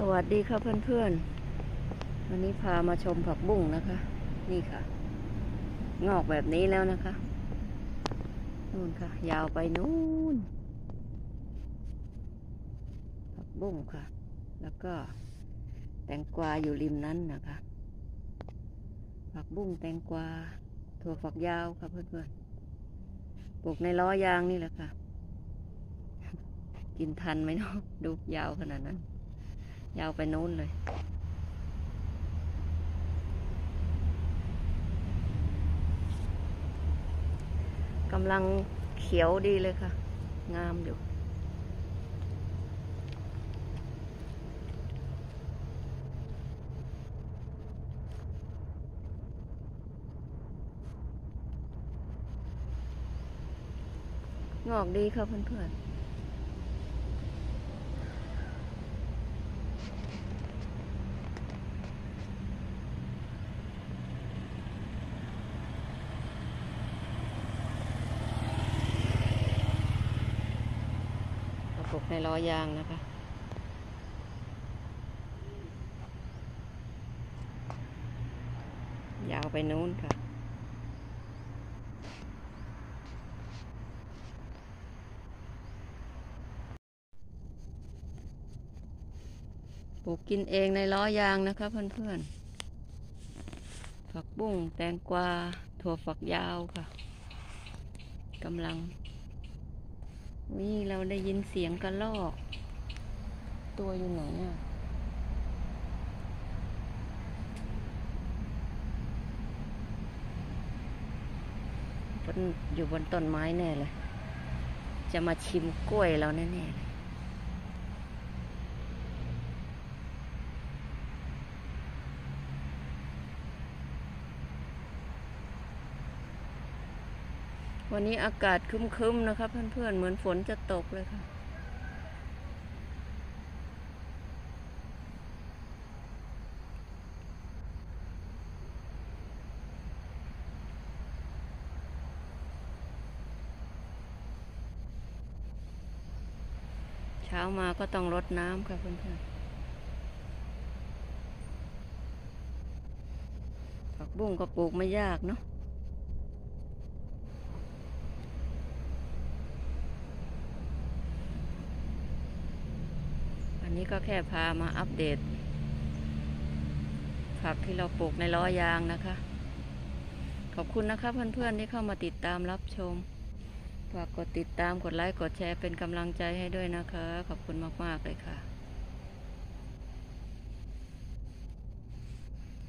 สวัสดีค่ะเพื่อนๆ วันนี้พามาชมผักบุ้งนะคะ นี่ค่ะ งอกแบบนี้แล้วนะคะ นู่นค่ะ ยาวไปนู่น ผักบุ้งค่ะ แล้วก็แตงกวาอยู่ริมนั้นนะคะ ผักบุ้งแตงกวา ถั่วฝักยาวค่ะเพื่อนๆ ปลูกในล้อยางนี่แหละค่ะ กินทันไหมเนาะดูยาวขนาดนั้น ยาวไปโน้นเลย กำลังเขียวดีเลยค่ะ งามอยู่งอกดีค่ะเพื่อนๆ กระปุกในล้อยางนะคะ ยาวไปนู้นค่ะ ปลูกกินเองในล้อยางนะคะเพื่อนๆ ผักบุ้งแตงกวาถั่วฝักยาวค่ะกำลัง นี่เราได้ยินเสียงกระลอก ตัวอยู่ไหนอะบนอยู่บนต้นไม้แน่เลย จะมาชิมกล้วยเราแน่ๆเลย วันนี้อากาศคึ้มๆนะคะ เพื่อนๆ เหมือนฝนจะตกเลยค่ะ เช้ามาก็ต้องรดน้ำค่ะเพื่อนๆ ผักบุ้งก็ปลูกไม่ยากเนาะ นี้ก็แค่พามาอัปเดต ผักที่เราปลูกในล้อยางนะคะ ขอบคุณนะคะเพื่อนๆที่เข้ามาติดตามรับชม ฝากกดติดตามกดไลค์กดแชร์เป็นกำลังใจให้ด้วยนะคะ ขอบคุณมากๆเลยค่ะ